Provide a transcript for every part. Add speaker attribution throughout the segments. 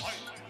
Speaker 1: fight.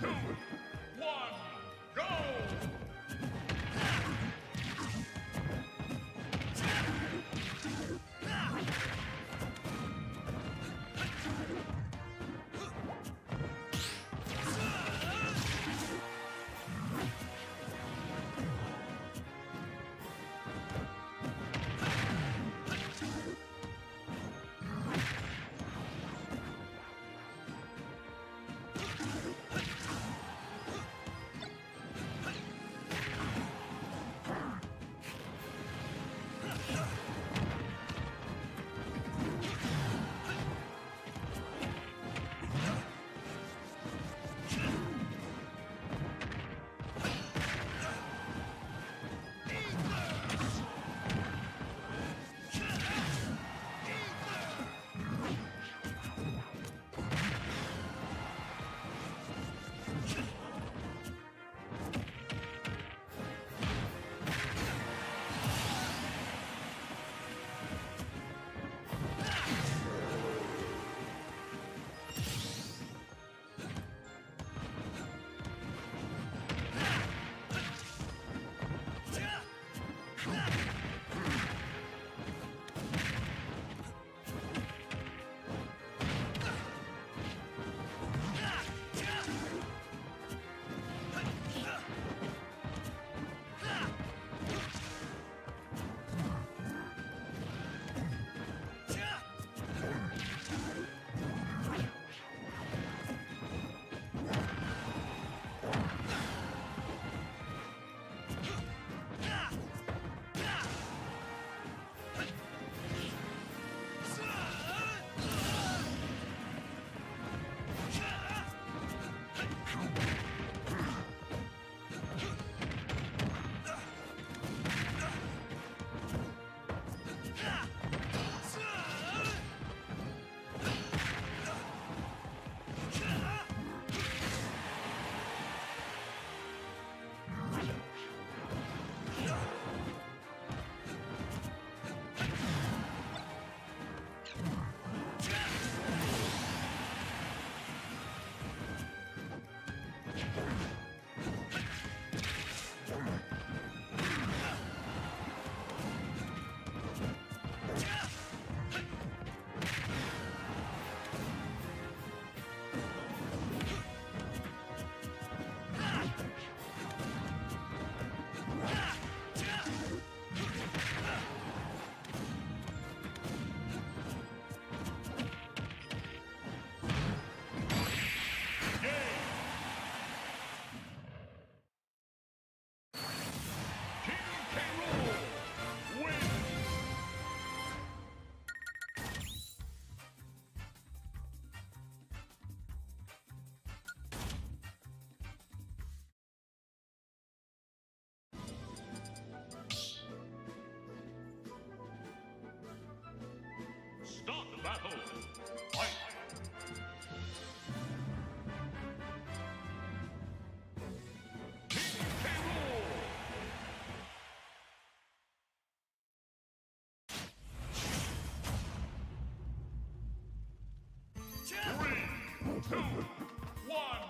Speaker 1: Two, two, one!